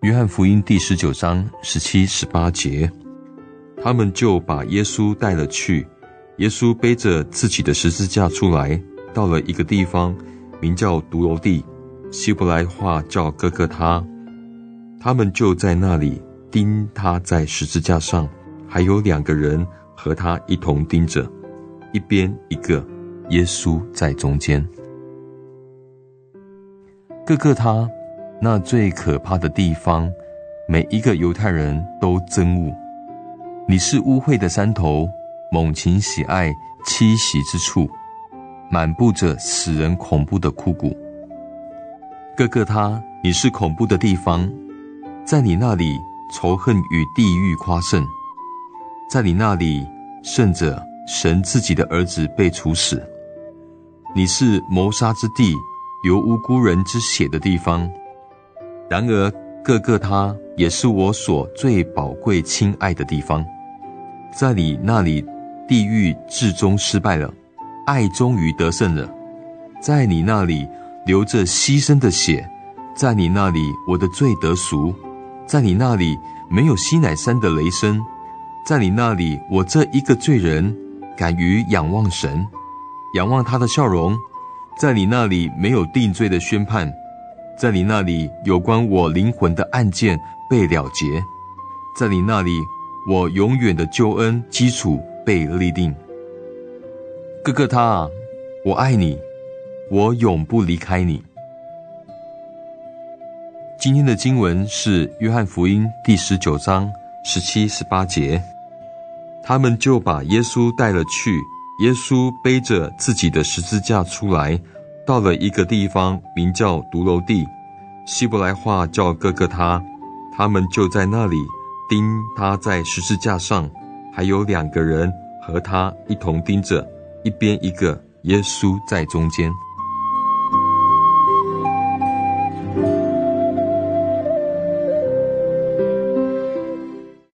约翰福音第十九章十七、十八节，他们就把耶稣带了去。耶稣背着自己的十字架出来，到了一个地方，名叫独楼地，希伯来话叫哥哥他。他们就在那里钉他在十字架上，还有两个人和他一同钉着，一边一个，耶稣在中间。哥哥他，那最可怕的地方，每一个犹太人都憎恶。你是污秽的山头。猛禽喜爱栖息之处，满布着使人恐怖的枯骨。哥哥他，你是恐怖的地方，在你那里仇恨与地狱夸胜，在你那里圣者神自己的儿子被处死。你是谋杀之地，流无辜人之血的地方。然而，哥哥他也是我所最宝贵亲爱的地方，在你那里。地狱至终失败了，爱终于得胜了。在你那里流着牺牲的血，在你那里我的罪得赎，在你那里没有西乃山的雷声，在你那里我这一个罪人敢于仰望神，仰望他的笑容，在你那里没有定罪的宣判，在你那里有关我灵魂的案件被了结，在你那里我永远的救恩基础。被立定，哥哥他，我爱你，我永不离开你。今天的经文是约翰福音第十九章十七、十八节。他们就把耶稣带了去，耶稣背着自己的十字架出来，到了一个地方，名叫独楼地，希伯来话叫哥哥他。他们就在那里钉他在十字架上。还有两个人和他一同钉着，一边一个，耶稣在中间。